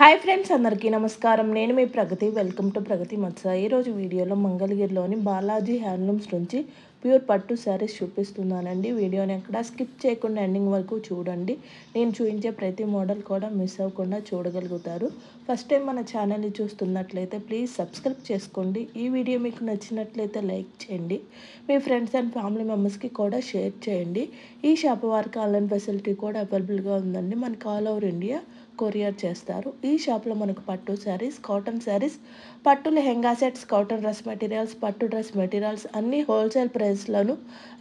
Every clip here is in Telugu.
హాయ్ ఫ్రెండ్స్ అందరికీ నమస్కారం. నేను మీ ప్రగతి. వెల్కమ్ టు ప్రగతి మత్స. ఈరోజు వీడియోలో మంగళగిరిలోని బాలాజీ హ్యాండ్లూమ్స్ నుంచి ప్యూర్ పట్టు శారీస్ చూపిస్తున్నానండి. వీడియోని ఎక్కడ స్కిప్ చేయకుండా ఎండింగ్ వరకు చూడండి. నేను చూపించే ప్రతి మోడల్ కూడా మిస్ అవ్వకుండా చూడగలుగుతారు. ఫస్ట్ టైం మన ఛానల్ని చూస్తున్నట్లయితే ప్లీజ్ సబ్స్క్రైబ్ చేసుకోండి. ఈ వీడియో మీకు నచ్చినట్లయితే లైక్ చేయండి. మీ ఫ్రెండ్స్ అండ్ ఫ్యామిలీ మెంబర్స్కి కూడా షేర్ చేయండి. ఈ షాప్ వారికి ఆన్లైన్ ఫెసిలిటీ కూడా అవైలబుల్గా ఉందండి. మనకి ఆల్ ఓవర్ ఇండియా కొరియర్ చేస్తారు. ఈ షాప్లో మనకు పట్టు శారీస్ కాటన్ శారీస్ పట్టు lehenga sets cotton dress materials పట్టు డ్రెస్ మెటీరియల్స్ అన్నీ హోల్సేల్ ప్రైస్లను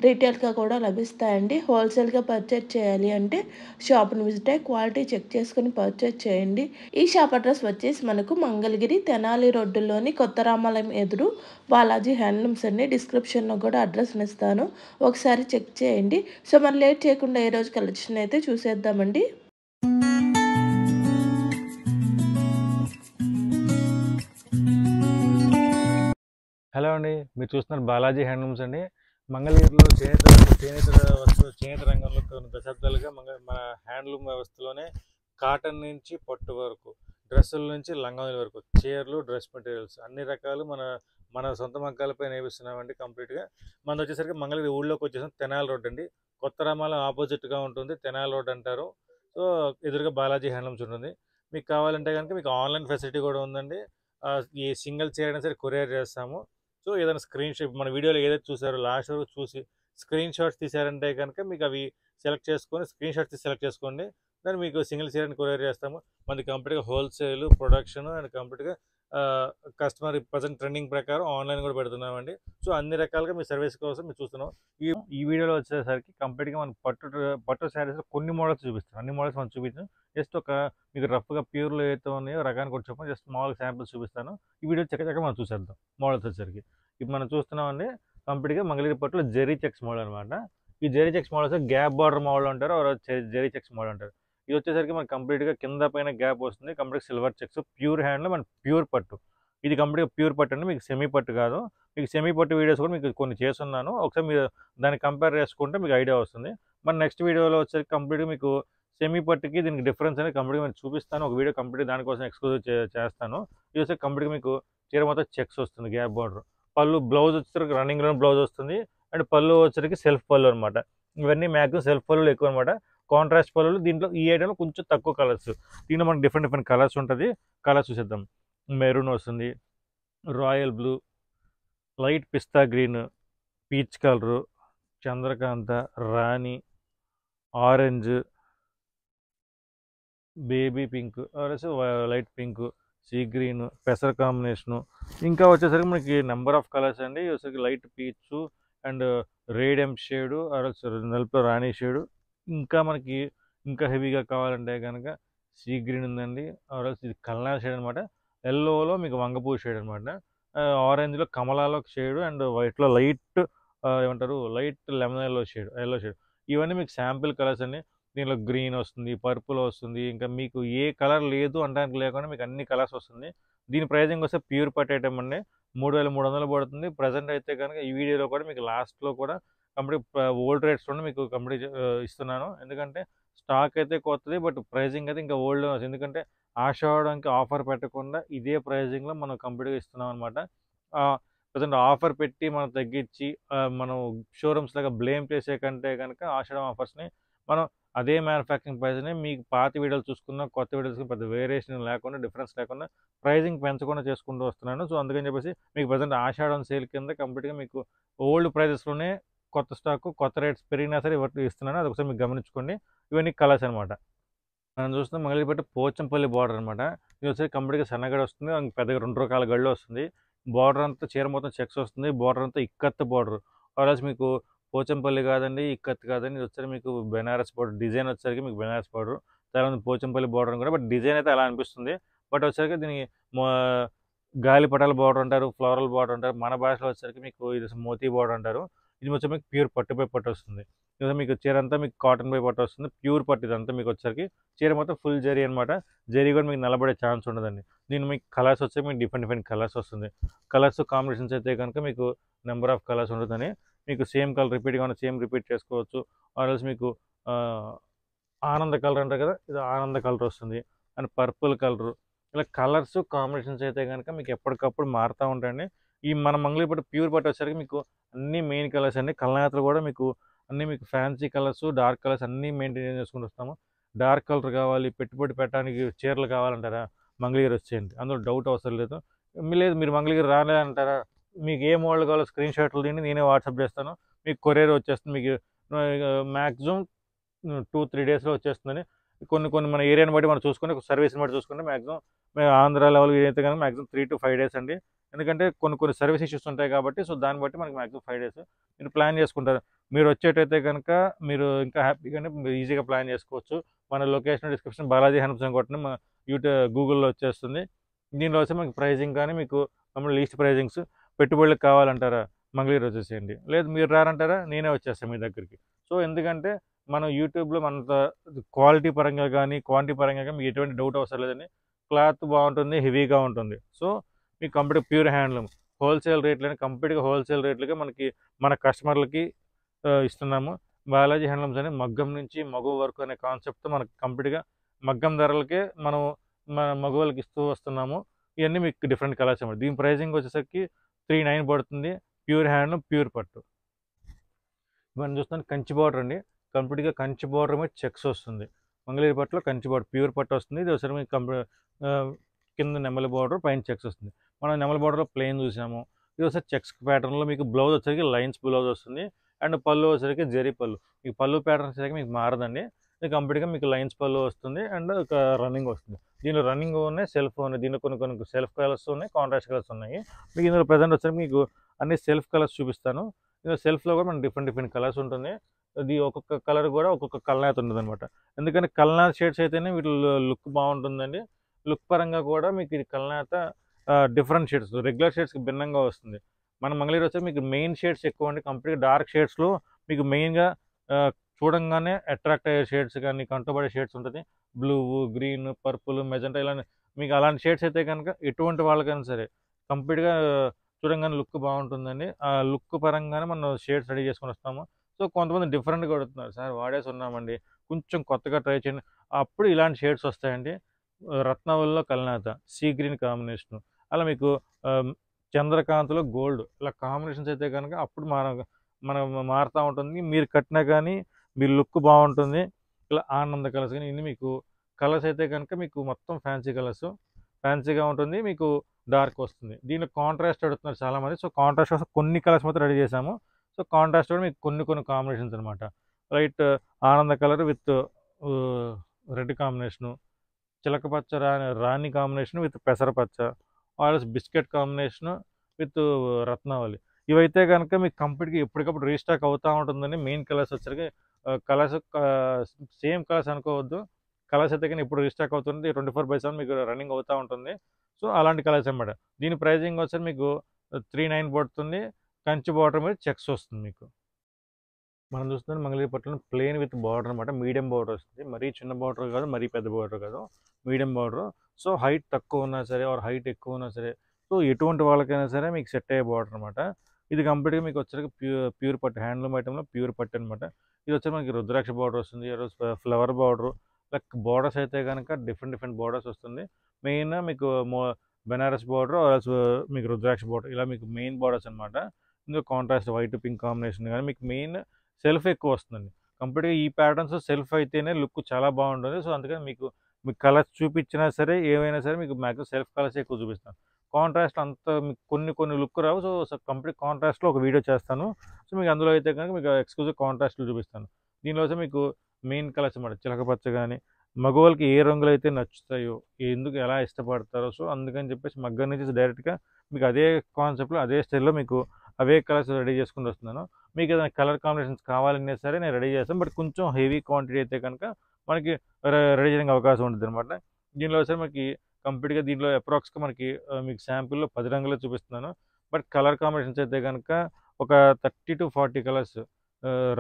రీటైల్గా కూడా లభిస్తాయండి. హోల్సేల్గా పర్చేజ్ చేయాలి అంటే షాప్ని విజిట్ అయ్యి క్వాలిటీ చెక్ చేసుకుని పర్చేజ్ చేయండి. ఈ షాప్ అడ్రస్ వచ్చేసి మనకు మంగళగిరి తెనాలి రోడ్డులోని కొత్త రామాలయం ఎదురు బాలాజీ హ్యాండ్లూమ్స్ అండి. డిస్క్రిప్షన్లో కూడా అడ్రస్ని ఇస్తాను. ఒకసారి చెక్ చేయండి. సో మరి లేట్ చేయకుండా ఏ రోజు కలెక్షన్ అయితే చూసేద్దామండి. హలో అండి మీరు చూస్తున్నారు బాలాజీ హ్యాండ్లూమ్స్ అండి. మంగళగిరిలో చేనేత చేనేత వస్తువు చేనేత రంగంలో కొన్ని దశాబ్దాలుగా మంగ మన హ్యాండ్లూమ్ వ్యవస్థలోనే కాటన్ నుంచి పట్టు వరకు డ్రెస్సుల నుంచి లంగాల వరకు చీరలు డ్రెస్ మెటీరియల్స్ అన్ని రకాలు మన మన సొంత మగ్గాలపై నేపిస్తున్నామండి కంప్లీట్గా. మనది వచ్చేసరికి మంగళగిరి ఊళ్ళోకి వచ్చేసాం తెనాలి రోడ్ అండి. కొత్త రామాలం ఆపోజిట్గా ఉంటుంది తెనాలి రోడ్ అంటారు. సో ఎదురుగా బాలాజీ హ్యాండ్లూమ్స్ ఉంటుంది. మీకు కావాలంటే కనుక మీకు ఆన్లైన్ ఫెసిలిటీ కూడా ఉందండి. ఈ సింగిల్ చీర అయినా సరే కొరియర్ చేస్తాము. సో ఏదైనా స్క్రీన్ షాట్ మన వీడియోలో ఏదైతే చూసారో లాస్ట్ వరకు చూసి స్క్రీన్ షాట్స్ తీసారంటే కనుక మీకు అవి సెలెక్ట్ చేసుకొని స్క్రీన్ షాట్స్ సెలెక్ట్ చేసుకోండి. దాన్ని మీకు సింగిల్ చీరని కొరియర్ చేస్తాము. మనది కంప్లీట్గా హోల్సేల్ ప్రొడక్షన్ అండ్ కంప్లీట్గా కస్టమర్ ప్రజెంట్ ట్రెండింగ్ ప్రకారం ఆన్లైన్ కూడా పెడుతున్నామండి. సో అన్ని రకాలుగా మీ సర్వీస్ కోసం మీరు చూస్తున్నాం. ఈ ఈ వీడియోలో వచ్చేసరికి కంప్లీట్గా మనం పట్టు పట్టు శారీస్ కొన్ని మోడల్స్ చూపిస్తాం అన్ని మోడల్స్ మనం చూపించాం జస్ట్ ఒక మీకు రఫ్గా ప్యూర్లో ఏదైతే ఉన్నాయో రకానికి కూడా చెప్పండి జస్ట్ మామూలుగా శాంపిల్స్ చూపిస్తాను. ఈ వీడియో చక్కచక్క మనం చూసేద్దాం మోడల్స్ వచ్చేసరికి. ఇప్పుడు మనం చూస్తున్నామండి కంప్లీట్గా మంగళగిరి పట్టులో జెరీ చెక్స్ మోడల్ అనమాట ఈ zari checks models gap border model అంటారు జెరీ చెక్స్ మోడల్ అంటారు. ఇది వచ్చేసరికి మనకి కంప్లీట్గా కింద పైన గ్యాప్ వస్తుంది. కంప్లీట్ సిల్వర్ చెక్స్ ప్యూర్ హ్యాండ్లో మన ప్యూర్ పట్టు. ఇది కంప్లీట్గా ప్యూర్ పట్టు అండి. మీకు సెమీ పట్టు కాదు. మీకు సెమీ పట్టు వీడియోస్ కూడా మీకు కొన్ని చేస్తున్నాను. ఒకసారి మీరు దాన్ని కంపేర్ చేసుకుంటే మీకు ఐడియా వస్తుంది. మన నెక్స్ట్ వీడియోలో వచ్చేసరికి కంప్లీట్గా మీకు సెమీ పట్టుకి దీనికి డిఫరెన్స్ అనేది కంప్లీట్గా నేను చూపిస్తాను. ఒక వీడియో కంప్లీట్ దానికోసం ఎక్స్క్లూజివ్ చేస్తాను. ఇది వచ్చే కంప్లీట్గా మీకు చీర మొత్తం చెక్స్ వస్తుంది. Gap border. పళ్ళు బ్లౌజ్ వచ్చేసరికి రన్నింగ్లో బ్లౌజ్ వస్తుంది. అండ్ పళ్ళు వచ్చేసరికి సెల్ఫ్ పళ్ళు అనమాట ఇవన్నీ మ్యాక్సిమం సెల్ఫ్ పళ్ళు ఎక్కువ అనమాట కాంట్రాస్ట్ పళ్ళు దీంట్లో ఈ ఐటెంలో కొంచెం తక్కువ కలర్స్ దీంట్లో మనకి డిఫరెంట్ డిఫరెంట్ కలర్స్ ఉంటుంది. కలర్స్ చూసేద్దాం. మెరూన్ వస్తుంది. Royal blue light pista green peach colour Chandrakanta రాణి. Orange baby pink light pink sea green పెసర్ combination ఇంకా వచ్చేసరికి మనకి నెంబర్ ఆఫ్ కలర్స్ అండి. వచ్చేసరికి light peach and radium shade నలుపు రాణి షేడు ఇంకా మనకి ఇంకా హెవీగా కావాలంటే కనుక సీ గ్రీన్ ఉందండి. ఆర్ఎల్స్ ఇది కల్నా షేడ్ అనమాట ఎల్లోలో మీకు వంగపూ షేడ్ అనమాట ఆరెంజ్లో కమలాలో షేడ్ అండ్ వైట్లో లైట్ ఏమంటారు? Light lemon yellow shade yellow shade. ఇవన్నీ మీకు శాంపిల్ కలర్స్ అండి. దీనిలో గ్రీన్ వస్తుంది పర్పుల్ వస్తుంది. ఇంకా మీకు ఏ కలర్ లేదు అనడానికి లేకుండా మీకు అన్ని కలర్స్ వస్తుంది. దీని ప్రైజింగ్ వస్తే ప్యూర్ పట్ ఐటమ్ అండి. మూడు వేల మూడు వందలు పడుతుంది. ప్రజెంట్ అయితే కనుక ఈ వీడియోలో కూడా మీకు లాస్ట్లో కూడా కంప్లీట్ ఓల్డ్ రేట్స్లోనే మీకు కంప్లీట్ ఇస్తున్నాను. ఎందుకంటే స్టాక్ అయితే కొత్తది బట్ ప్రైజింగ్ అయితే ఇంకా ఓల్డ్ ఎందుకంటే ఆషాఢంకి ఆఫర్ పెట్టకుండా ఇదే ప్రైజింగ్లో మనం కంప్లీట్గా ఇస్తున్నాం అనమాట ప్రజెంట్ ఆఫర్ పెట్టి మనం తగ్గించి మనం షోరూమ్స్ లాగా బ్లేమ్ చేసే కంటే కనుక ఆషాఢం ఆఫర్స్ని మనం అదే మ్యానుఫ్యాక్చరింగ్ ప్రైస్ని మీకు పాత వీడియోలు చూసుకున్నా కొత్త వీడియోస్ పెద్ద వేరియేషన్ లేకుండా డిఫరెన్స్ లేకుండా ప్రైజింగ్ పెంచకుండా చేసుకుంటూ వస్తున్నాను. సో అందుకని చెప్పేసి మీకు ప్రజెంట్ ఆషాఢం సేల్ కింద కంప్లీట్గా మీకు ఓల్డ్ ప్రైజెస్లోనే కొత్త స్టాక్ కొత్త రేట్స్ పెరిగినా సరే ఇవ్వ ఇస్తున్నాను అది ఒకసారి మీకు గమనించుకోండి. ఇవన్నీ కలర్స్ అనమాట మనం చూస్తున్నాం మంగళగిరిపేట పోచంపల్లి బార్డర్ అనమాట ఇది వచ్చి కంప్లీట్గా సన్నగడ వస్తుంది. పెద్దగా రెండు రకాల గళ్ళు వస్తుంది. బార్డర్ అంతా చీర మొత్తం చెక్స్ వస్తుంది. బార్డర్ అంతా ఇక్కత్ బార్డర్ ఆర్ఎల్స్ మీకు పోచంపల్లి కాదండి ఇక్కత్ కాదండి. ఇది వచ్చేసరికి మీకు బెనారస్ బార్డర్ డిజైన్ వచ్చేసరికి మీకు బెనారస్ బార్డర్ తర్వాత పోచంపల్లి బార్డర్ కూడా బట్ డిజైన్ అయితే అలా అనిపిస్తుంది. బట్ వచ్చేసరికి దీనికి గాలిపటాల బార్డర్ అంటారు ఫ్లోరల్ బార్డర్ అంటారు. మన భాషలో వచ్చేసరికి మీకు ఇది మోతీ బార్డర్ అంటారు. ఇది వచ్చి మీకు ప్యూర్ పట్టుపై పట్టు వస్తుంది. ఇది మీకు చీర అంతా మీకు కాటన్ పై పట్టు వస్తుంది. ప్యూర్ పట్టు ఇదంతా మీకు వచ్చరికి చీర మొత్తం ఫుల్ జరీ అనమాట జరీ కూడా మీకు నిలబడే ఛాన్స్ ఉండదండి. దీని మీకు కలర్స్ వచ్చే మీకు డిఫరెంట్ డిఫరెంట్ కలర్స్ వస్తుంది. కలర్స్ కాంబినేషన్స్ అయితే కనుక మీకు నెంబర్ ఆఫ్ కలర్స్ ఉంటుందని మీకు సేమ్ కలర్ రిపీట్గా ఉన్న సేమ్ రిపీట్ చేసుకోవచ్చు. ఆర్ఎల్స్ మీకు ఆనంద కలర్ అంటారు కదా ఇది ఆనంద కలర్ వస్తుంది. అండ్ పర్పుల్ కలరు ఇలా కలర్స్ కాంబినేషన్స్ అయితే కనుక మీకు ఎప్పటికప్పుడు మారుతూ ఉంటాయండి. ఈ మన మంగళపట్టు ప్యూర్ పట్టు వచ్చేసరికి మీకు అన్ని మెయిన్ కలర్స్ అండి. కళ్ళయాత్ర కూడా మీకు అన్నీ మీకు ఫ్యాన్సీ కలర్స్ డార్క్ కలర్స్ అన్నీ మెయింటైన్ చేసుకుంటూ వస్తాము. డార్క్ కలర్ కావాలి పెట్టుబడి పెట్టడానికి చీరలు కావాలంటారా మంగళగిరి వచ్చేయండి. అందులో డౌట్ అవసరం లేదు. లేదు మీరు మంగళగిరి రాలే అంటారా మీకు ఏ మోడల్ కావాలో స్క్రీన్ షాట్లు తిండి నేనే వాట్సాప్ చేస్తాను. మీకు కొరియర్ వచ్చేస్తుంది మీకు మ్యాక్సిమం టూ త్రీ డేస్లో వచ్చేస్తుందని. కొన్ని కొన్ని మన ఏరియాని బట్టి మనం చూసుకుని సర్వీస్ని బట్టి చూసుకుంటే మ్యాక్సిమం ఆంధ్ర లెవెల్ అయితే కనుక maximum three to five days అండి. ఎందుకంటే కొన్ని కొన్ని సర్వీస్ ఇష్యూస్ ఉంటాయి కాబట్టి సో దాన్ని బట్టి మనకి మ్యాక్సిమం ఫైవ్ డేస్ మీరు ప్లాన్ చేసుకుంటారు. మీరు వచ్చేటైతే కనుక మీరు ఇంకా హ్యాపీగానే మీరు ఈజీగా ప్లాన్ చేసుకోవచ్చు. మన లొకేషన్ డిస్క్రిప్షన్ బాలాజీ హనుమసం కొట్టిన యూట్యూబ్ గూగుల్లో వచ్చేస్తుంది. దీనిలో వచ్చి మనకి ప్రైజింగ్ కానీ మీకు మమ్మల్ని లీస్ట్ ప్రైజింగ్స్ పెట్టుబడులకు కావాలంటారా? మంగళగిరి వచ్చేసేయండి లేదు మీరు రారంటారా? నేనే వచ్చేస్తాను మీ దగ్గరికి. సో ఎందుకంటే మనం యూట్యూబ్లో మనంత క్వాలిటీ పరంగా కానీ క్వాంటిటీ పరంగా కానీ మీకు ఎటువంటి డౌట్ అవసరం లేదని క్లాత్ బాగుంటుంది హెవీగా ఉంటుంది. సో మీకు కంప్లీట్ ప్యూర్ హ్యాండ్లూమ్. హోల్సేల్ రేట్లని కంప్లీట్గా హోల్సేల్ రేట్లుగా మనకి మన కస్టమర్లకి ఇస్తున్నాము. బాలాజీ హ్యాండ్లూమ్స్ అనే మగ్గం నుంచి మగువ వరకు అనే కాన్సెప్ట్ మనకి కంప్లీట్గా మగ్గం ధరలకే మనం మన మగవాళ్ళకి ఇస్తూ వస్తున్నాము. ఇవన్నీ మీకు డిఫరెంట్ కలర్స్ అన్నమాట దీని ప్రైజింగ్ వచ్చేసరికి త్రీ నైన్ పడుతుంది. ప్యూర్ హ్యాండ్ ప్యూర్ పట్టు. మనం చూస్తాను కంచి బార్డర్ అండి. కంప్లీట్గా కంచి బార్డర్ మీద చెక్స్ వస్తుంది. మంగళగిరి పట్టులో కంచి బార్డర్ ప్యూర్ పట్టు వస్తుంది. ఇది ఒకసారి మీకు కంప్లీ కింద నెమలి బార్డర్ పైన చెక్స్ వస్తుంది. మనం నెమల బార్డర్లో ప్లెయిన్ చూసాము ఇది ఒకసారి చెక్స్ ప్యాటర్న్లో మీకు బ్లౌజ్ వచ్చేసరికి లైన్స్ బ్లౌజ్ వస్తుంది. అండ్ పళ్ళు వచ్చేసరికి జరీ పళ్ళు. ఈ పళ్ళు ప్యాటర్న్ వచ్చేసరికి మీకు మారదండి. ఇది కంప్లీట్గా మీకు లైన్స్ పళ్ళు వస్తుంది. అండ్ ఒక రన్నింగ్ వస్తుంది. దీనిలో రన్నింగ్ ఉన్నాయి సెల్ఫ్ ఉన్నాయి. దీనిలో కొన్ని కొన్ని సెల్ఫ్ కలర్స్ ఉన్నాయి కాంట్రాస్ట్ కలర్స్ ఉన్నాయి. మీకు ఇందులో ప్రజెంట్ వచ్చేసరికి మీకు అన్ని సెల్ఫ్ కలర్స్ చూపిస్తాను. ఇందులో సెల్ఫ్లో కూడా మనకి డిఫరెంట్ డిఫరెంట్ కలర్స్ ఉంటుంది. ఇది ఒక్కొక్క కలర్ కూడా ఒక్కొక్క కల్నాథ్ ఉంటుంది అనమాట ఎందుకంటే కల్నాథ్ షేడ్స్ అయితేనే వీటిలో లుక్ బాగుంటుందండి. లుక్ పరంగా కూడా మీకు ఇది కల్నాథ డిఫరెంట్ షేడ్స్ రెగ్యులర్ షేడ్స్కి భిన్నంగా వస్తుంది. మన మంగళగిరి వచ్చే మీకు మెయిన్ షేడ్స్ ఎక్కువ అండి. కంప్లీట్గా డార్క్ షేడ్స్లో మీకు మెయిన్గా చూడంగానే అట్రాక్ట్ అయ్యే షేడ్స్ కానీ కంటపడే షేడ్స్ ఉంటుంది. బ్లూ గ్రీన్ పర్పుల్ మెజెంటా ఇలా మీకు అలాంటి షేడ్స్ అయితే కనుక ఎటువంటి వాళ్ళకైనా సరే కంప్లీట్గా చూడంగానే లుక్ బాగుంటుందండి. ఆ లుక్ పరంగానే మనం షేడ్స్ రెడీ చేసుకొని వస్తాము. సో కొంతమంది డిఫరెంట్గా కొడుతున్నారు. సార్ వాడేసి ఉన్నామండి. కొంచెం కొత్తగా ట్రై చేయండి. అప్పుడు ఇలాంటి షేడ్స్ వస్తాయండి. రత్నవల్లో కల్నాథ సీ గ్రీన్ కాంబినేషన్ అలా మీకు ఆ, గోల్డ్ ఇలా కాంబినేషన్స్ అయితే కనుక అప్పుడు మన మనం మారుతూ ఉంటుంది. మీరు కట్టినా కానీ మీ లుక్ బాగుంటుంది. ఇలా ఆనంద కలర్స్ కానీ ఇన్ని మీకు కలర్స్ అయితే కనుక మీకు మొత్తం ఫ్యాన్సీ కలర్స్ ఫ్యాన్సీగా ఉంటుంది. మీకు డార్క్ వస్తుంది. దీనిలో కాంట్రాస్ట్ అడుగుతున్నారు చాలామంది. సో కాంట్రాస్ట్ కోసం కొన్ని కలర్స్ మాత్రం రెడీ చేశాము. సో కాంట్రాస్ట్ కూడా మీకు కొన్ని కొన్ని కాంబినేషన్స్ అనమాట రైట్ ఆనంద కలర్ విత్ రెడ్ కాంబినేషను చిలక పచ్చ రాణి రాణి కాంబినేషన్ విత్ పెసరపచ్చ. ఆల్స్ బిస్కెట్ కాంబినేషన్ విత్ రత్నావళి. ఇవైతే కనుక మీకు కంప్లీట్గా ఎప్పటికప్పుడు రీస్టాక్ అవుతూ ఉంటుందని మెయిన్ కలర్స్ వచ్చరికి కలర్స్ సేమ్ కలర్స్ అనుకోవద్దు. కలర్స్ అయితే కానీ ఇప్పుడు రీస్టాక్ అవుతుంది. ట్వంటీ ఫోర్ బై సెవెన్ మీకు రన్నింగ్ అవుతూ ఉంటుంది. సో అలాంటి కలర్స్ అనమాట దీని ప్రైజింగ్ వచ్చి మీకు త్రీ నైన్ పడుతుంది. కంచి బార్డర్ మీద చెక్స్ వస్తుంది మీకు. మనం చూస్తున్నాం మంగళగిరి పట్టులో ప్లేన్ విత్ బార్డర్ అనమాట మీడియం బార్డర్ వస్తుంది. మరీ చిన్న బార్డర్ కాదు మరీ పెద్ద బార్డర్ కాదు. Medium border. సో హైట్ తక్కువ ఉన్నా సరే ఆర్ హైట్ ఎక్కువ ఉన్నా సరే సో ఎటువంటి వాళ్ళకైనా సరే మీకు సెట్ అయ్యే బార్డర్ అనమాట ఇది కంప్లీట్గా మీకు వచ్చరికి ప్యూర్ ప్యూర్ పట్టు హ్యాండ్లూమ్ ఐటెంలో ప్యూర్ పట్టు అనమాట ఇది వచ్చి మనకి రుద్రాక్ష బార్డర్ వస్తుంది ఫ్లవర్ బార్డర్ లైక్ బార్డర్స్ అయితే కనుక డిఫరెంట్ డిఫరెంట్ బార్డర్స్ వస్తుంది. మెయిన్ మీకు మో బెనారస్ బార్డర్ ఆల్స్ మీకు రుద్రాక్ష బార్డర్ ఇలా మీకు మెయిన్ బార్డర్స్ అనమాట ఇందులో కాంట్రాస్ట్ వైట్ పింక్ కాంబినేషన్ కానీ మీకు మెయిన్ సెల్ఫ్ ఎక్కువ వస్తుందండి. కంప్లీట్గా ఈ ప్యాటర్న్స్ సెల్ఫ్ అయితేనే లుక్ చాలా బాగుంటుంది. సో అందుకని మీకు మీకు కలర్స్ చూపించినా సరే ఏమైనా సరే మీకు మ్యాక్సిమం సెల్ఫ్ కలర్స్ ఎక్కువ చూపిస్తాను. కాంట్రాస్ట్ అంత మీకు కొన్ని కొన్ని లుక్ రావు. సో కంప్లీట్ కాంట్రాస్ట్లో ఒక వీడియో చేస్తాను. సో మీకు అందులో అయితే కనుక మీకు ఎక్స్క్లూజివ్ కాంట్రాస్ట్లు చూపిస్తాను. దీనిలో మీకు మెయిన్ కలర్స్ అన్నమాట. చిలకపచ్చ కానీ మగవాళ్ళకి ఏ రంగులు అయితే నచ్చుతాయో ఎందుకు ఎలా ఇష్టపడతారో సో అందుకని చెప్పేసి మగ్గం నుంచి డైరెక్ట్గా మీకు అదే కాన్సెప్ట్లో అదే స్టైల్లో మీకు అవే కలర్స్ రెడీ చేసుకుని వస్తున్నాను. మీకు ఏదైనా కలర్ కాంబినేషన్స్ కావాలన్నా సరే నేను రెడీ చేస్తాను. బట్ కొంచెం హెవీ క్వాంటిటీ అయితే కనుక మనకి రెడీ చేయడానికి అవకాశం ఉంటుంది అనమాట దీనిలో వచ్చి మనకి కంప్లీట్గా దీంట్లో అప్రాక్స్గా మనకి మీకు శాంపిల్లో పది రంగులు చూపిస్తున్నాను. బట్ కలర్ కాంబినేషన్స్ అయితే కనుక ఒక థర్టీ టు ఫార్టీ కలర్స్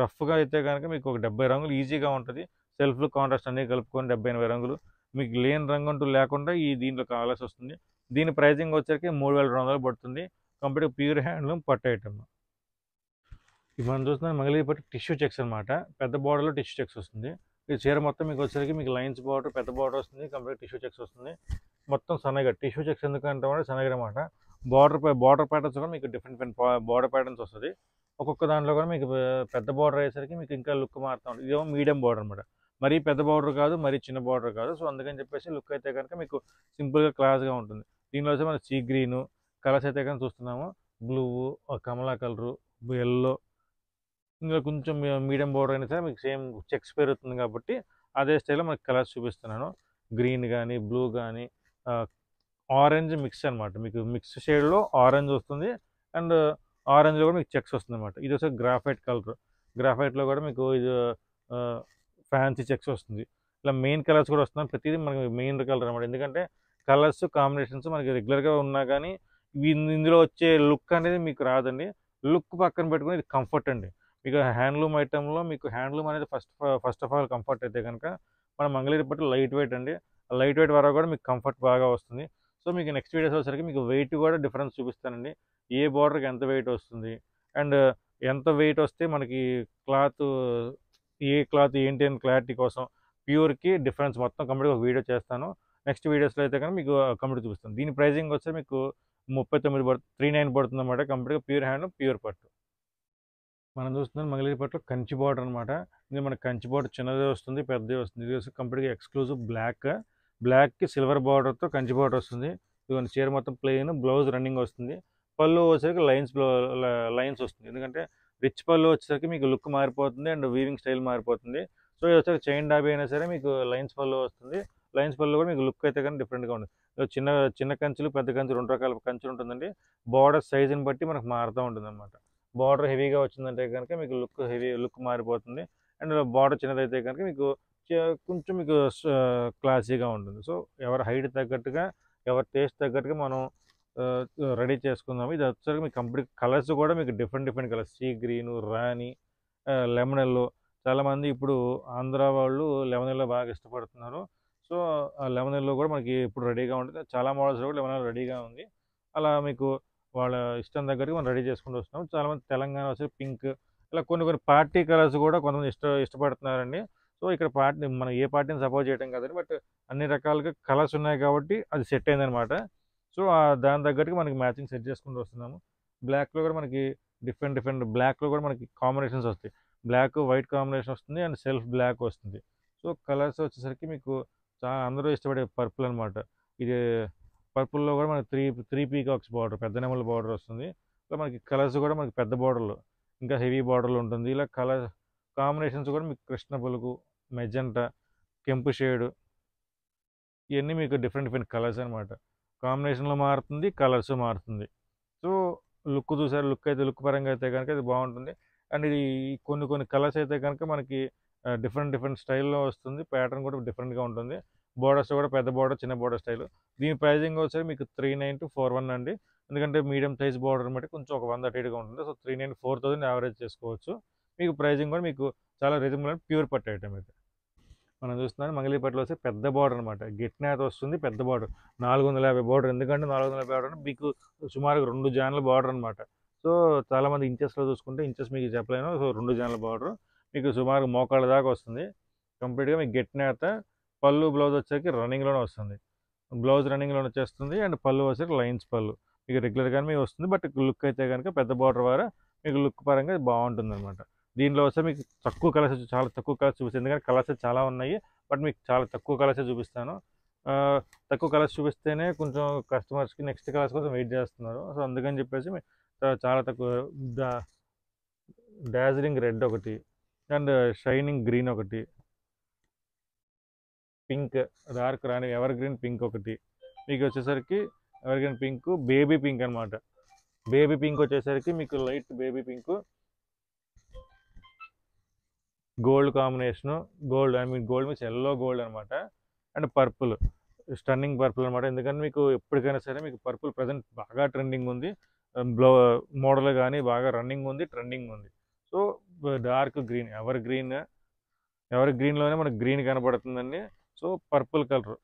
రఫ్గా అయితే కనుక మీకు ఒక డెబ్బై రంగులు ఈజీగా ఉంటుంది. సెల్ఫ్లు కాంట్రాస్ట్ అన్నీ కలుపుకొని డెబ్బై ఎనభై రంగులు. మీకు లేని రంగు అంటూ లేకుండా ఈ దీంట్లో కావాల్సి వస్తుంది. దీని ప్రైజింగ్ వచ్చరికి మూడు వేల రెండు వందలు పడుతుంది. కంప్లీట్ ప్యూర్ హ్యాండ్లూమ్ పట్టు ఐటమ్ మనం చూస్తున్నాం మంగళగిరి పట్టు టిష్యూ చెక్స్ అనమాట పెద్ద బార్డర్లో టిష్యూ చెక్స్ వస్తుంది. ఈ చీర మొత్తం మీకు వచ్చేసరికి మీకు లైన్స్ బార్డర్ పెద్ద బార్డర్ వస్తుంది కంప్లీట్ టిష్యూ చెక్స్ వస్తుంది. మొత్తం సన్నగా టిష్యూ చెక్స్ ఎందుకంటే సన్నగా అనమాట బార్డర్ బార్డర్ ప్యాటర్న్స్ కూడా మీకు డిఫరెంట్ డిఫరెంట్ బార్డర్ ప్యాటర్న్స్ వస్తుంది. ఒక్కొక్క దాంట్లో కూడా మీకు పెద్ద బార్డర్ అయ్యేసరికి మీకు ఇంకా లుక్ మారుతూ ఉంటుంది. ఇదేమో మీడియం బార్డర్ అనమాట మరీ పెద్ద బార్డర్ కాదు మరీ చిన్న బార్డర్ కాదు. సో అందుకని చెప్పేసి లుక్ అయితే కనుక మీకు సింపుల్గా క్లాస్గా ఉంటుంది. దీనిలో వచ్చి మన సీ గ్రీను కలర్స్ అయితే కనుక చూస్తున్నాము. బ్లూ కమలా కలరు ఎల్లో ఇందులో కొంచెం మీడియం బోర్డర్ అయినా సరే మీకు సేమ్ చెక్స్ పెరుగుతుంది కాబట్టి అదే స్టైల్లో మనకి కలర్స్ చూపిస్తున్నాను. గ్రీన్ కానీ బ్లూ కానీ ఆరెంజ్ మిక్స్ అనమాట మీకు మిక్స్ షేడ్లో ఆరెంజ్ వస్తుంది అండ్ ఆరెంజ్లో కూడా మీకు చెక్స్ వస్తుంది అనమాట ఇది వచ్చి గ్రాఫైట్ కలర్. గ్రాఫైట్లో కూడా మీకు ఇది ఫ్యాన్సీ చెక్స్ వస్తుంది. ఇలా మెయిన్ కలర్స్ కూడా వస్తున్నాయి. ప్రతిదీ మనకి మెయిన్ కలర్ అనమాట ఎందుకంటే కలర్స్ కాంబినేషన్స్ మనకి రెగ్యులర్గా ఉన్నా కానీ ఇందులో వచ్చే లుక్ అనేది మీకు రాదండి. లుక్ పక్కన పెట్టుకుని ఇది కంఫర్ట్ అండి. మీకు హ్యాండ్లూమ్ ఐటెంలో మీకు హ్యాండ్లూమ్ అనేది first first of all comfort అయితే కనుక మన మంగళగిరి పట్టు లైట్ వెయిట్ అండి. లైట్ వెయిట్ వరకు కూడా మీకు కంఫర్ట్ బాగా వస్తుంది. సో మీకు నెక్స్ట్ వీడియోస్ వచ్చేసరికి మీకు వెయిట్ కూడా డిఫరెన్స్ చూపిస్తానండి. ఏ బార్డర్కి ఎంత వెయిట్ వస్తుంది? అండ్ ఎంత వెయిట్ వస్తే మనకి క్లాత్ ఏ క్లాత్ ఏంటి అని క్లారిటీ కోసం ప్యూర్కి డిఫరెన్స్ మొత్తం కంప్లీట్గా ఒక వీడియో చేస్తాను. నెక్స్ట్ వీడియోస్లో అయితే కనుక మీకు కంప్లీట్ చూపిస్తాను. దీని ప్రైజింగ్ వచ్చే మీకు ముప్పై తొమ్మిది పడుతుంది త్రీ నైన్ పడుతుంది అన్నమాట కంప్లీట్గా ప్యూర్ హ్యాండ్ ప్యూర్ పట్టు. మనం చూస్తున్నాం మంగళగిరిపట్లో కంచి బార్డర్ అనమాట ఇది మనకి కంచి బార్డర్ చిన్నదే వస్తుంది పెద్దదే వస్తుంది. ఇది వచ్చి కంప్లీట్గా ఎక్స్క్లూజివ్ బ్లాక్ బ్లాక్కి సిల్వర్ బార్డర్తో కంచి బార్డర్ వస్తుంది. ఇదిగోండి చీర మొత్తం ప్లెయిన్ బ్లౌజ్ రన్నింగ్ వస్తుంది. పళ్ళు వచ్చేసరికి లైన్స్ లైన్స్ వస్తుంది. ఎందుకంటే రిచ్ పళ్ళు వచ్చేసరికి మీకు లుక్ మారిపోతుంది అండ్ వీవింగ్ స్టైల్ మారిపోతుంది. సో ఇది వచ్చేసరికి చైన్ డాబీ అయినా సరే మీకు లైన్స్ పళ్ళు వస్తుంది. లైన్స్ పళ్ళు కూడా మీకు లుక్ అయితే కానీ డిఫరెంట్గా ఉంటుంది. చిన్న చిన్న కంచులు పెద్ద కంచులు రెండు రకాల కంచులు ఉంటుందండి. బార్డర్ సైజుని బట్టి మనకు మారుతూ ఉంటుంది అనమాట బార్డర్ హెవీగా వచ్చిందంటే కనుక మీకు లుక్ హెవీ లుక్ మారిపోతుంది. అండ్ బార్డర్ చిన్నదైతే కనుక మీకు కొంచెం మీకు క్లాసీగా ఉంటుంది. సో ఎవరి హైట్ తగ్గట్టుగా ఎవరి టేస్ట్ తగ్గట్టుగా మనం రెడీ చేసుకుందాము. ఇది వచ్చేసరికి మీకు కంప్లీట్ కలర్స్ కూడా మీకు different different colours. Sea green రాణి లెమన్ ఎల్లో. చాలామంది ఇప్పుడు ఆంధ్ర వాళ్ళు లెమన్ ఎల్లో బాగా ఇష్టపడుతున్నారు. సో ఆ లెమన్ ఎల్లో కూడా మనకి ఇప్పుడు రెడీగా ఉంటుంది. చాలా మోడల్స్ కూడా లెమన్ ఎల్లో రెడీగా ఉంది. అలా మీకు వాళ్ళ ఇష్టం దగ్గరికి మనం రెడీ చేసుకుంటూ వస్తున్నాం. చాలామంది తెలంగాణ వచ్చి పింక్ ఇలా కొన్ని కొన్ని పార్టీ కలర్స్ కూడా కొంతమంది ఇష్ట ఇష్టపడుతున్నారండి. సో ఇక్కడ పార్టీ మనం ఏ పార్టీని సపోర్ట్ చేయడం కదండి. బట్ అన్ని రకాలుగా కలర్స్ ఉన్నాయి కాబట్టి అది సెట్ అయిందనమాట. సో దాని దగ్గరికి మనకి మ్యాచింగ్ సెట్ చేసుకుంటూ వస్తున్నాము. బ్లాక్లో కూడా మనకి డిఫరెంట్ డిఫరెంట్ బ్లాక్లో కూడా మనకి కాంబినేషన్స్ వస్తాయి. బ్లాక్ వైట్ కాంబినేషన్ వస్తుంది అండ్ సెల్ఫ్ బ్లాక్ వస్తుంది. సో కలర్స్ వచ్చేసరికి మీకు చాలా అందరూ ఇష్టపడే పర్పుల్ అనమాట. ఇది పర్పుల్లో కూడా మనకి త్రీ త్రీ పీకాక్స్ బార్డర్ పెద్ద నెమల బార్డర్ వస్తుంది. ఇలా మనకి కలర్స్ కూడా మనకి పెద్ద బార్డర్లు. ఇంకా హెవీ బార్డర్లు ఉంటుంది. ఇలా కలర్ కాంబినేషన్స్ కూడా మీకు కృష్ణ పులుగు మెజెంటా కెంపు షేడు ఇవన్నీ మీకు డిఫరెంట్ డిఫరెంట్ కలర్స్ అనమాట కాంబినేషన్లో మారుతుంది కలర్స్ మారుతుంది. సో లుక్ చూసారు లుక్ అయితే లుక్ పరంగా అయితే కనుక ఇది బాగుంటుంది. అండ్ ఇది కొన్ని కొన్ని కలర్స్ అయితే కనుక మనకి డిఫరెంట్ డిఫరెంట్ స్టైల్లో వస్తుంది. ప్యాటర్న్ కూడా డిఫరెంట్గా ఉంటుంది. బోర్డర్స్ కూడా పెద్ద బోర్డర్ చిన్న బోర్డర్ స్టైల్. దీని ప్రైజింగ్ వచ్చేసి మీకు three nine two four one అండి. ఎందుకంటే మీడియం సైజ్ బార్డర్ బట్టి కొంచెం ఒక వంద అటు ఉంటుంది. So three nine four thousand average చేసుకోవచ్చు. మీకు ప్రైజింగ్ కూడా మీకు చాలా రీజనబుల్ అండ్ ప్యూర్ పట్టు ఐటమ్ అయితే మనం చూస్తున్నాం మంగళీపట్లో వస్తే పెద్ద బార్డర్ అనమాట గిట్నాథ్ వస్తుంది పెద్ద బార్డర్. నాలుగు వందల యాభై బార్డర్. ఎందుకంటే నాలుగు వందల యాభై బార్డర్ మీకు సుమారుగా రెండు జాన్ల బార్డర్ అనమాట సో చాలామంది ఇంచెస్లో చూసుకుంటే ఇంచెస్ మీకు చెప్పలేను. సో రెండు జాన్ల బార్డర్. మీకు సుమారు మోకాళ్ళ దాకా వస్తుంది. కంప్లీట్గా మీకు గెట్టినేత పళ్ళు బ్లౌజ్ వచ్చేసరికి రన్నింగ్లోనే వస్తుంది. బ్లౌజ్ రన్నింగ్లోనే వచ్చేస్తుంది అండ్ పళ్ళు వచ్చేసరికి లైన్స్ పళ్ళు. మీకు రెగ్యులర్గానే మీకు వస్తుంది బట్ లుక్ అయితే కనుక పెద్ద బార్డర్ వారా మీకు లుక్ పరంగా బాగుంటుంది అనమాట దీనిలో వస్తే మీకు తక్కువ కలర్స్ చాలా తక్కువ కలర్స్ చూపిస్తాను ఎందుకంటే కలర్స్ చాలా ఉన్నాయి బట్ మీకు చాలా తక్కువ కలర్స్ చూపిస్తాను. తక్కువ కలర్స్ చూపిస్తేనే కొంచెం కస్టమర్స్కి నెక్స్ట్ కలర్స్ కోసం వెయిట్ చేస్తున్నారు. సో అందుకని చెప్పేసి చాలా తక్కువ డా రెడ్ ఒకటి అండ్ షైనింగ్ గ్రీన్ ఒకటి. పింక్ డార్క్ రాని ఎవర్ గ్రీన్ పింక్ ఒకటి. మీకు వచ్చేసరికి ever green pink baby pink అనమాట బేబీ పింక్ వచ్చేసరికి మీకు light baby pink. Gold combination gold I mean gold means yellow gold అనమాట అండ్ పర్పుల్ స్టన్నింగ్ పర్పుల్ అనమాట ఎందుకంటే మీకు ఎప్పటికైనా సరే మీకు పర్పుల్ ప్రజెంట్ బాగా ట్రెండింగ్ ఉంది. బ్లో మోడల్ కానీ బాగా రన్నింగ్ ఉంది ట్రెండింగ్ ఉంది. So dark green ever green ever గ్రీన్లోనే మనకు గ్రీన్ కనబడుతుందండి సో పర్పుల్ కలర్.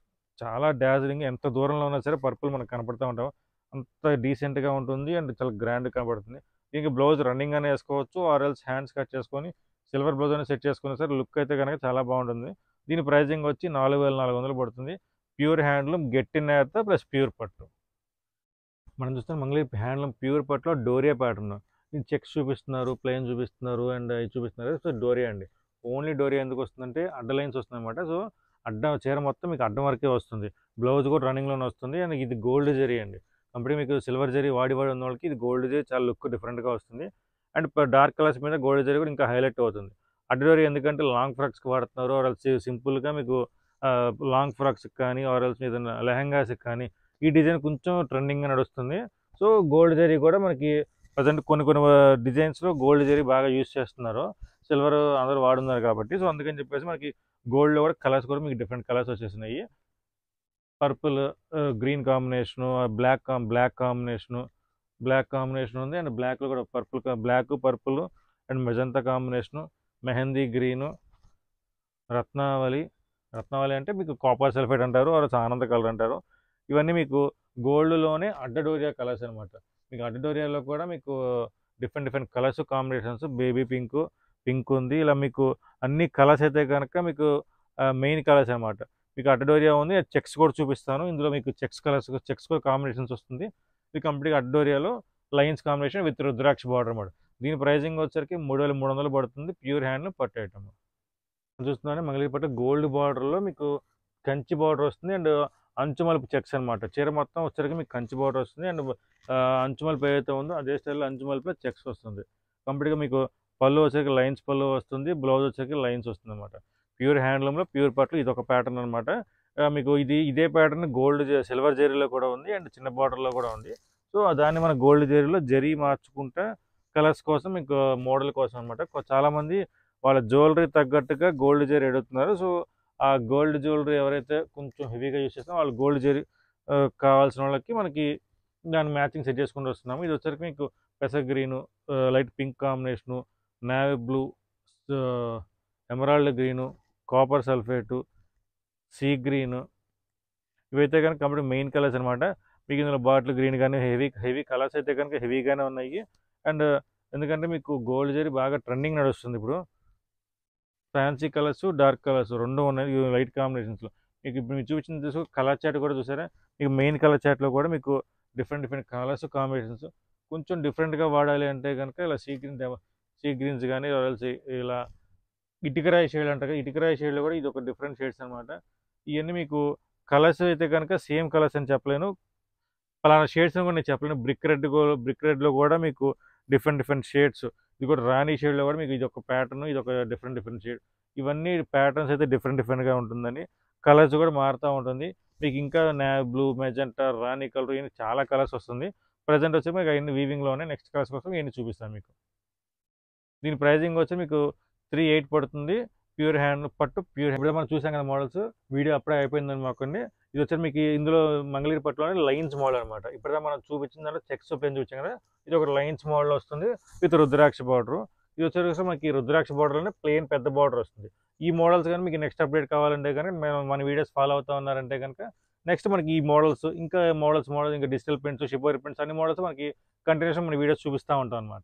చాలా డార్జిలింగ్ ఎంత దూరంలో ఉన్నా సరే పర్పుల్ మనకు కనపడుతూ ఉంటాం. అంత డీసెంట్గా ఉంటుంది అండ్ చాలా గ్రాండ్ కనబడుతుంది దీనికి బ్లౌజ్ రన్నింగ్ అనే వేసుకోవచ్చు ఆర్ ఎల్స్ హ్యాండ్స్ కట్ చేసుకొని సిల్వర్ బ్లౌజ్ అనేది సెట్ చేసుకున్న సరే లుక్ అయితే కనుక చాలా బాగుంటుంది. దీని ప్రైజింగ్ వచ్చి నాలుగు వేల నాలుగు వందలు పడుతుంది. ప్యూర్ హ్యాండ్లూమ్ గట్టి నేత ప్లస్ ప్యూర్ పట్టు. మనం చూస్తే మంగళీ హ్యాండ్లూమ్ ప్యూర్ పట్టులో డోరియా ప్యాటర్న్. ఇది చెక్స్ చూపిస్తున్నారు ప్లెయిన్ చూపిస్తున్నారు అండ్ ఇది చూపిస్తున్నారు. సో డోరియా అండి. ఓన్లీ డోరియా ఎందుకు వస్తుందంటే అడ్డ లైన్స్ వస్తుంది అనమాట సో అడ్డ చీర మొత్తం మీకు అడ్డం వరకే వస్తుంది. బ్లౌజ్ కూడా రన్నింగ్లోనే వస్తుంది. అండ్ ఇది గోల్డ్ జరీ అండి. కంపెనీ మీకు సిల్వర్ జరీ వాడి వాడి ఉన్న వాళ్ళకి ఇది గోల్డ్ జరీ చాలా లుక్ డిఫరెంట్గా వస్తుంది. అండ్ డార్క్ కలర్స్ మీద గోల్డ్ జరీ కూడా ఇంకా హైలైట్ అవుతుంది. అడ్డోరీ ఎందుకంటే లాంగ్ ఫ్రాక్స్కి వాడుతున్నారు. ఆర్ఎల్స్ సింపుల్గా మీకు లాంగ్ ఫ్రాక్స్కి కానీ ఆర్ఎల్స్ ఏదైనా లెహంగాస్కి కానీ ఈ డిజైన్ కొంచెం ట్రెండింగ్గా నడుస్తుంది. సో గోల్డ్ జరీ కూడా మనకి ప్రజెంట్ కొన్ని కొన్ని డిజైన్స్లో గోల్డ్ జరీ బాగా యూస్ చేస్తున్నారు. సిల్వర్ అందరూ వాడున్నారు కాబట్టి. సో అందుకని చెప్పేసి మనకి గోల్డ్లో కూడా కలర్స్ కూడా మీకు డిఫరెంట్ కలర్స్ వచ్చేసినాయి. పర్పుల్ గ్రీన్ కాంబినేషను బ్లాక్ కాం బ్లాక్ కాంబినేషను బ్లాక్ కాంబినేషన్ ఉంది అండ్ బ్లాక్లో కూడా purple black purple and magenta combination mehndi green రత్నావళి రత్నావళి అంటే మీకు కాపర్ సల్ఫేట్ అంటారు ఆర్ ఆనంద కలర్ అంటారు. ఇవన్నీ మీకు గోల్డ్లోనే అడ్డడోరియా కలర్స్ అనమాట మీకు అడ్డడోరియాలో కూడా మీకు different different colours combinations baby pink pink ఉంది ఇలా మీకు అన్ని కలర్స్ అయితే కనుక మీకు మెయిన్ కలర్స్ అనమాట మీకు అడ్డోరియా ఉంది. చెక్స్ కూడా చూపిస్తాను. ఇందులో మీకు చెక్స్ కలర్స్ చెక్స్ కూడా కాంబినేషన్స్ వస్తుంది. ఇది కంప్లీట్గా అడ్డోరియాలో lines combination with rudraksha border అనమాట దీని ప్రైజింగ్ వచ్చరికి మూడు వేల మూడు వందలు పడుతుంది. ప్యూర్ హ్యాండ్ పట్టు ఐటమ్. చూస్తున్నాను మంగళగిరి పట్టు గోల్డ్ బార్డర్లో మీకు కంచి బార్డర్ వస్తుంది. అండ్ అంచుమలుపు చెక్స్ అనమాట చీర మొత్తం వచ్చరికి మీకు కంచి బార్డర్ వస్తుంది. అండ్ అంచుమలుపు ఏదైతే ఉందో అదే స్టైల్లో అంచుమలుపు చెక్స్ వస్తుంది. కంప్లీట్గా మీకు పళ్ళు వచ్చేకి లైన్స్ పళ్ళు వస్తుంది బ్లౌజ్ వచ్చేకి లైన్స్ వస్తుంది అనమాట ప్యూర్ హ్యాండ్లూమ్లో ప్యూర్ పట్లు ఇది ఒక ప్యాటర్న్ అనమాట మీకు ఇది ఇదే ప్యాటర్న్ గోల్డ్ సిల్వర్ జెరీలో కూడా ఉంది అండ్ చిన్న బార్డర్లో కూడా ఉంది. సో దాన్ని మన గోల్డ్ జెరీలో జరీ మార్చుకుంటే కలర్స్ కోసం మీకు మోడల్ కోసం అనమాట చాలామంది వాళ్ళ జ్యువెలరీ తగ్గట్టుగా గోల్డ్ జరీ ఎడుతున్నారు సో ఆ గోల్డ్ జ్యువెలరీ ఎవరైతే కొంచెం హెవీగా యూస్ చేస్తారో వాళ్ళు గోల్డ్ జరీ కావాల్సిన వాళ్ళకి మనకి దాని మ్యాచింగ్ సెట్ చేసుకుంటూ వస్తున్నాము. ఇది వచ్చరికి మీకు పెసర్ green light pink combination navy blue emerald green copper sulphate sea green ఇవైతే కనుక కంప్లీట్ మెయిన్ కలర్స్ అనమాట మీకు ఇందులో బాటిల్ గ్రీన్ కానీ హెవీ హెవీ కలర్స్ అయితే కనుక హెవీగానే ఉన్నాయి. అండ్ ఎందుకంటే మీకు గోల్డ్ జరీ బాగా ట్రెండింగ్ నడుస్తుంది ఇప్పుడు. ఫ్యాన్సీ కలర్స్ డార్క్ కలర్స్ రెండు ఉన్నాయి. లైట్ కాంబినేషన్స్లో మీకు ఇప్పుడు మీరు చూపించిన చూసి కలర్ చాట్ కూడా చూసారా? మీకు మెయిన్ కలర్ చాట్లో కూడా మీకు డిఫరెంట్ డిఫరెంట్ కలర్స్ కాంబినేషన్స్ కొంచెం డిఫరెంట్గా వాడాలి అంటే కనుక ఇలా సీ గ్రీన్ సీ గ్రీన్స్ కానీ ఇలా ఇటుకరాయి షేడ్ అంటారు ఇటుకరాయి షేడ్లో కూడా ఇది ఒక డిఫరెంట్ షేడ్స్ అనమాట ఇవన్నీ మీకు కలర్స్ అయితే కనుక సేమ్ కలర్స్ అని చెప్పలేను. పలానా షేడ్స్ కూడా నేను చెప్పలేను. బ్రిక్ రెడ్ బ్రిక్ రెడ్లో కూడా మీకు డిఫరెంట్ డిఫరెంట్ షేడ్స్. ఇది కూడా రాణి షేడ్లో కూడా మీకు ఇది ఒక ప్యాటర్న్ ఇది ఒక డిఫరెంట్ డిఫరెంట్ షేడ్. ఇవన్నీ ప్యాటర్న్స్ అయితే డిఫరెంట్ డిఫరెంట్గా ఉంటుందని కలర్స్ కూడా మారుతూ ఉంటుంది. మీకు ఇంకా నా బ్లూ మెజెంటా రాణి కలర్ ఇవన్నీ చాలా కలర్స్ వస్తుంది. ప్రజెంట్ వచ్చి మీకు అవన్నీ వీవింగ్లోనే నెక్స్ట్ కలర్స్ కోసం ఇవన్నీ చూపిస్తాను మీకు. దీని ప్రైజింగ్ వచ్చి మీకు త్రీ ఎయిట్ పడుతుంది. ప్యూర్ హ్యాండ్ పట్టు ప్యూర్ ఇప్పుడే మనం చూసాం కదా మోడల్స్ వీడియో అప్పుడే అయిపోయిందని మాకండి ఇది వచ్చి మీకు ఇందులో మంగళగిరి పట్టులోనే లైన్స్ మోడల్ అనమాట ఇప్పుడే మనం చూపించిన దాంట్లో చెక్స్ పెన్ చూపించాం కదా ఇది ఒక లైన్స్ మోడల్ వస్తుంది విత్ రుద్రాక్ష బార్డర్. ఇది వచ్చేసి మనకి రుద్రాక్ష బార్డర్లోనే ప్లెయిన్ పెద్ద బార్డర్ వస్తుంది. ఈ మోడల్స్ కానీ మీకు నెక్స్ట్ అప్డేట్ కావాలంటే కనుక మేము మన వీడియోస్ ఫాలో అవుతా ఉన్నారంటే కనుక నెక్స్ట్ మనకి ఈ మోడల్స్ ఇంకా మోడల్స్ మోడల్స్ ఇంకా డిజిటల్ ప్రింట్స్ షిపోరి ప్రింట్స్ అన్ని మోడల్స్ మనకి కంటిన్యూషన్ మన వీడియోస్ చూపిస్తూ ఉంటాం అనమాట